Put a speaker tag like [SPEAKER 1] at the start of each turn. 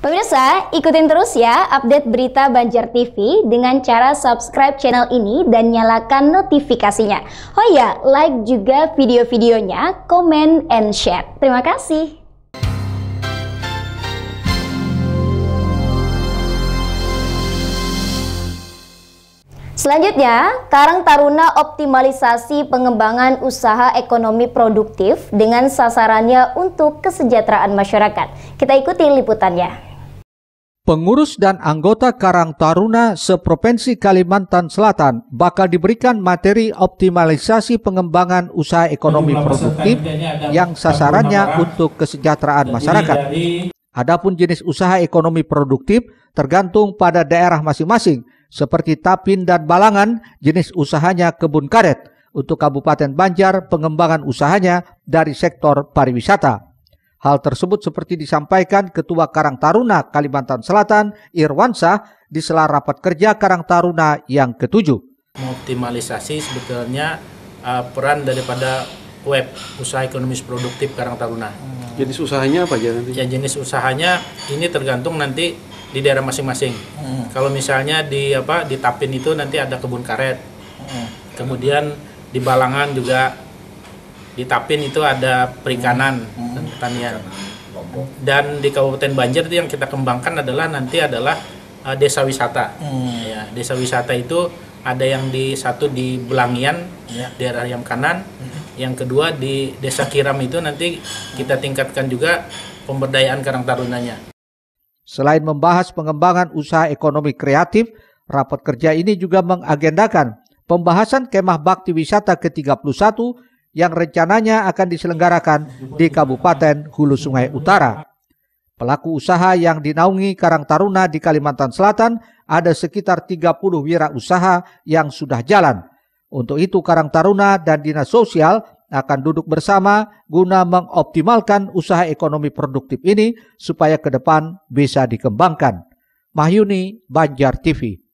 [SPEAKER 1] Pemirsa, ikutin terus ya update berita Banjar TV dengan cara subscribe channel ini dan nyalakan notifikasinya. Oh ya, like juga video-videonya, komen, and share. Terima kasih. Selanjutnya, Karang Taruna optimalisasi pengembangan usaha ekonomi produktif dengan sasarannya untuk kesejahteraan masyarakat. Kita ikuti liputannya.
[SPEAKER 2] Pengurus dan anggota Karang Taruna seprovinsi Kalimantan Selatan bakal diberikan materi optimalisasi pengembangan usaha ekonomi produktif yang sasarannya untuk kesejahteraan masyarakat. Adapun jenis usaha ekonomi produktif tergantung pada daerah masing-masing seperti Tapin dan Balangan jenis usahanya kebun karet. Untuk Kabupaten Banjar pengembangan usahanya dari sektor pariwisata. Hal tersebut seperti disampaikan Ketua Karang Taruna Kalimantan Selatan Irwansah di sela rapat kerja Karang Taruna yang ketujuh.
[SPEAKER 3] Optimalisasi sebetulnya uh, peran daripada web usaha ekonomis produktif Karang Taruna.
[SPEAKER 4] Jenis usahanya apa aja nanti?
[SPEAKER 3] Ya jenis usahanya ini tergantung nanti di daerah masing-masing. Hmm. Kalau misalnya di apa di Tapin itu nanti ada kebun karet. Hmm. Kemudian di Balangan juga di Tapin itu ada perikanan hmm. dan pertanian. Dan di Kabupaten Banjar itu yang kita kembangkan adalah nanti adalah uh, desa wisata. Hmm. Ya, desa wisata itu ada yang di satu di Belangian, ya. daerah yang kanan. Hmm. Yang kedua di Desa Kiram itu nanti kita tingkatkan juga pemberdayaan Karang Tarunanya.
[SPEAKER 2] Selain membahas pengembangan usaha ekonomi kreatif, rapat kerja ini juga mengagendakan pembahasan kemah bakti wisata ke-31 yang rencananya akan diselenggarakan di Kabupaten Hulu Sungai Utara. Pelaku usaha yang dinaungi Karang Taruna di Kalimantan Selatan ada sekitar 30 wira usaha yang sudah jalan. Untuk itu Karang Taruna dan Dinas Sosial akan duduk bersama guna mengoptimalkan usaha ekonomi produktif ini supaya ke depan bisa dikembangkan. Mahyuni Banjar TV